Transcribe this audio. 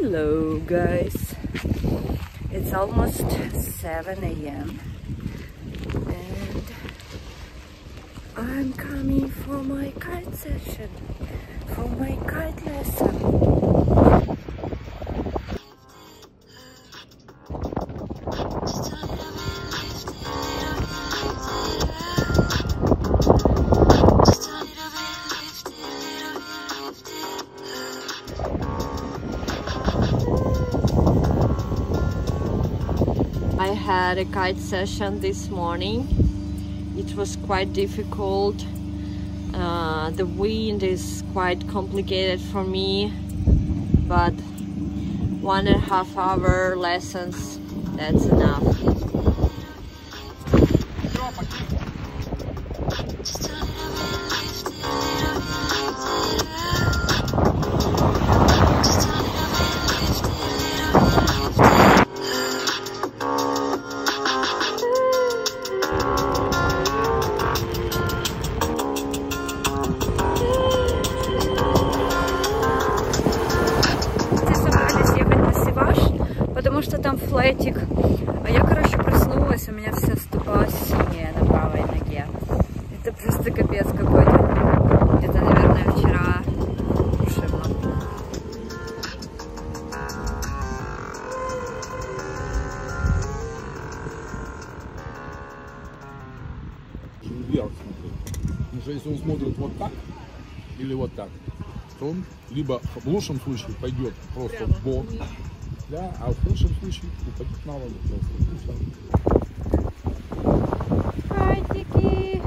Hello guys, it's almost 7 a.m. and I'm coming for my kite session, for my kite lesson. I had a kite session this morning. It was quite difficult. Uh, the wind is quite complicated for me, but one and a half hour lessons, that's enough. Что там флетик. А я, короче, проснулась, у меня вся стопа синяя на правой ноге. Это просто капец какой-то. Где-то, наверное, вчера ушибло. вверх смотреть. Потому что если он смотрит вот так или вот так, то он либо в лучшем случае пойдет просто в бок, да, а в худшем случае упадет на воду просто. Ну, всё. Кайтики!